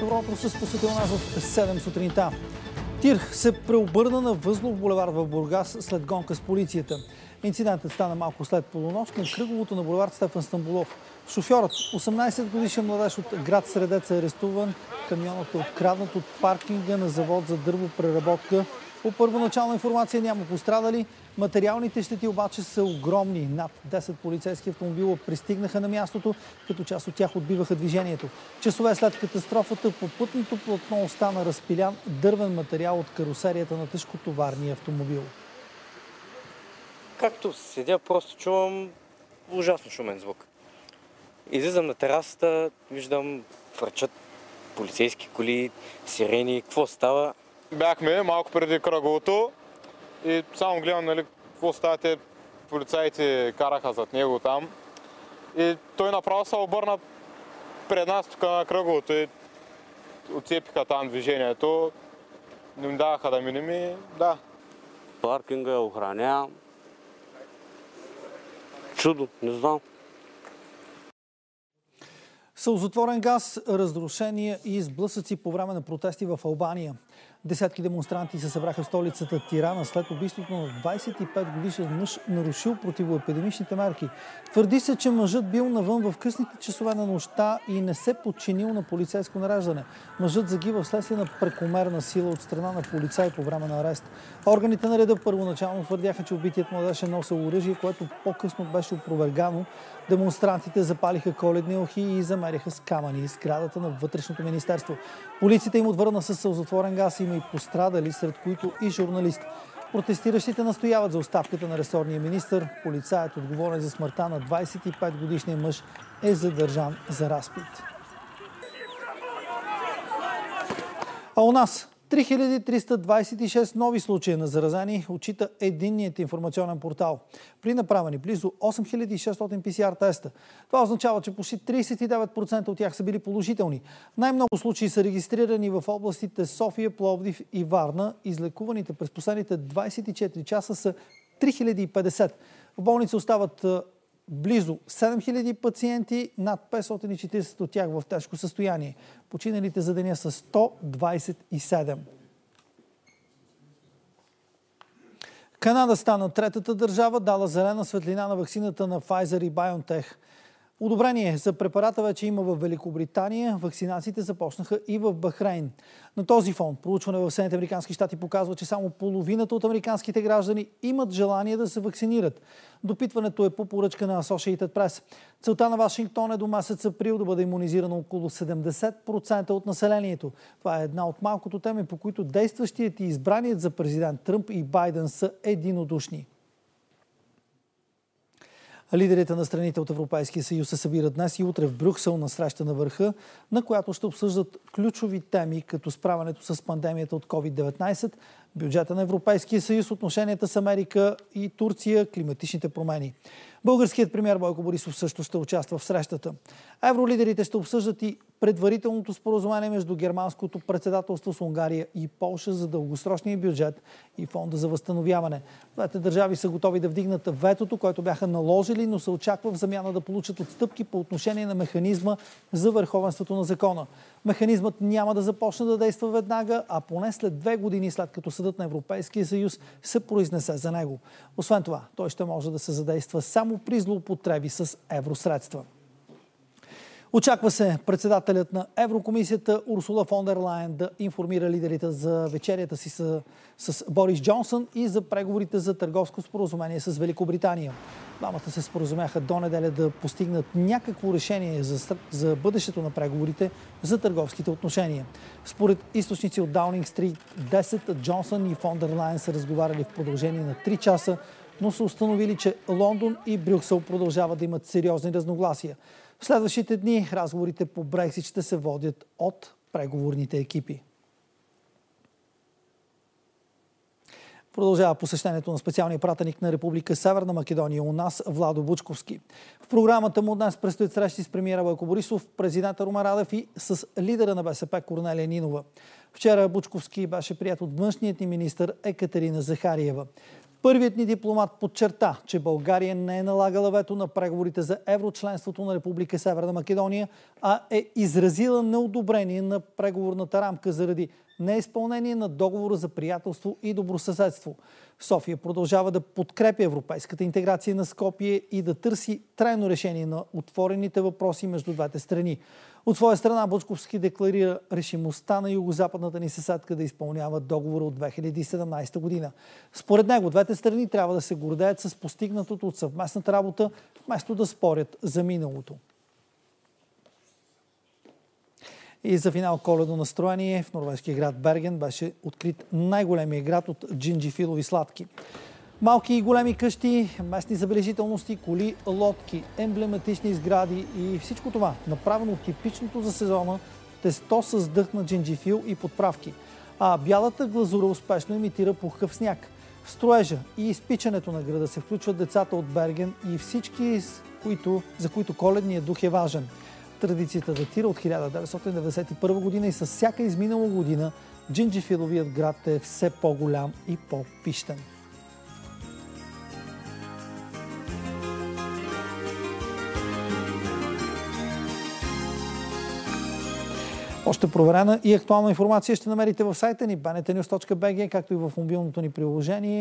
Добро утро с посетил нас в 7 сутринта. Тир се преобърна на възлов булевард в Бургас след гонка с полицията. Инцидентът стана малко след полунощ на кръговото на булевард Стефан Стамбулов. Шофьорът, 18 годишен младеж от град Средец е арестуван. Камионът е откраднат от паркинга на завод за дървопреработка. По първоначална информация няма пострадали. Материалните щети обаче са огромни. Над 10 полицейски автомобила пристигнаха на мястото, като част от тях отбиваха движението. Часове след катастрофата по пътното платно остана разпилян дървен материал от карусерията на тежкотоварния автомобил. Както седя, просто чувам ужасно шумен звук. Излизам на терасата, виждам фърчат полицейски коли, сирени, какво става. Бяхме малко преди кръговото и само гледам, нали, какво става, те полицаите караха зад него там. И той направо се обърна пред нас тук на кръговото и отцепиха там движението. Не ми даваха да минем и да. Паркинга охраня. Чудо, не знам. Сълзотворен газ, разрушения и сблъсъци по време на протести в Албания. Десетки демонстранти се събраха в столицата Тирана след убийството на 25 годишен мъж, нарушил противоепидемичните мерки. Твърди се, че мъжът бил навън в късните часове на нощта и не се подчинил на полицейско нареждане. Мъжът загива вследствие на прекомерна сила от страна на полицай по време на арест. Органите на реда първоначално твърдяха, че убитият младеж е носил оръжие, което по-късно беше опровергано. Демонстрантите запалиха коледни охи и замериха с камъни сградата на вътрешното министерство. Полицията им отвърна с сълзотворен газ и има и пострадали, сред които и журналист. Протестиращите настояват за оставката на ресорния министр. Полицаят, отговорен за смъртта на 25-годишния мъж, е задържан за разпит. А у нас 3326 нови случая на заразени отчита единният информационен портал. При направени близо 8600 ПСР теста. Това означава, че почти 39% от тях са били положителни. Най-много случаи са регистрирани в областите София, Пловдив и Варна. Излекуваните през последните 24 часа са 3050. В болница остават близо 7000 пациенти, над 540 от тях в тежко състояние. Починалите за деня са 127. Канада стана третата държава, дала зелена светлина на вакцината на Pfizer и BioNTech. Одобрение за препарата вече има в Великобритания. Вакцинациите започнаха и в Бахрейн. На този фон проучване в Съединените Американски щати показва, че само половината от американските граждани имат желание да се вакцинират. Допитването е по поръчка на Associated Press. Целта на Вашингтон е до месец април да бъде иммунизирано около 70% от населението. Това е една от малкото теми, по които действащият и избраният за президент Тръмп и Байден са единодушни. Лидерите на страните от Европейския съюз се събират днес и утре в Брюксел на среща на върха, на която ще обсъждат ключови теми, като справянето с пандемията от COVID-19, бюджета на Европейския съюз, отношенията с Америка и Турция, климатичните промени. Българският премьер Бойко Борисов също ще участва в срещата. Евролидерите ще обсъждат и предварителното споразумение между германското председателство с Унгария и Полша за дългосрочния бюджет и фонда за възстановяване. Двете държави са готови да вдигнат ветото, което бяха наложили, но се очаква в замяна да получат отстъпки по отношение на механизма за върховенството на закона. Механизмът няма да започне да действа веднага, а поне след две години след като Съдът на Европейския съюз се произнесе за него. Освен това, той ще може да се задейства само при злоупотреби с евросредства. Очаква се председателят на Еврокомисията Урсула фон дер Лайен да информира лидерите за вечерята си с, с Борис Джонсън и за преговорите за търговско споразумение с Великобритания. Двамата се споразумяха до неделя да постигнат някакво решение за, за бъдещето на преговорите за търговските отношения. Според източници от Даунинг Стрит 10, Джонсън и фон дер Лайен са разговаряли в продължение на 3 часа, но са установили, че Лондон и Брюксел продължават да имат сериозни разногласия. В следващите дни разговорите по Брексит ще се водят от преговорните екипи. Продължава посещението на специалния пратеник на Република Северна Македония у нас Владо Бучковски. В програмата му днес предстоят срещи с премиера Бойко Борисов, президента Румен Радев и с лидера на БСП Корнелия Нинова. Вчера Бучковски беше прият от външният ни министр Екатерина Захариева. Първият ни дипломат подчерта, че България не е налагала вето на преговорите за еврочленството на Република Северна Македония, а е изразила неодобрение на преговорната рамка заради неизпълнение на договора за приятелство и добросъседство. София продължава да подкрепя европейската интеграция на Скопие и да търси трайно решение на отворените въпроси между двете страни. От своя страна Бучковски декларира решимостта на югозападната ни съседка да изпълнява договора от 2017 година. Според него двете страни трябва да се гордеят с постигнатото от съвместната работа, вместо да спорят за миналото. И за финал коледно настроение в норвежкия град Берген беше открит най-големия град от джинджифилови сладки. Малки и големи къщи, местни забележителности, коли, лодки, емблематични сгради и всичко това, направено от типичното за сезона тесто с дъх на джинджифил и подправки. А бялата глазура успешно имитира пухкав сняг. В строежа и изпичането на града се включват децата от Берген и всички, за които коледният дух е важен. Традицията датира от 1991 година и с всяка изминала година джинджифиловият град е все по-голям и по-пищен. Още проверена и актуална информация ще намерите в сайта ни bnetnews.bg, както и в мобилното ни приложение.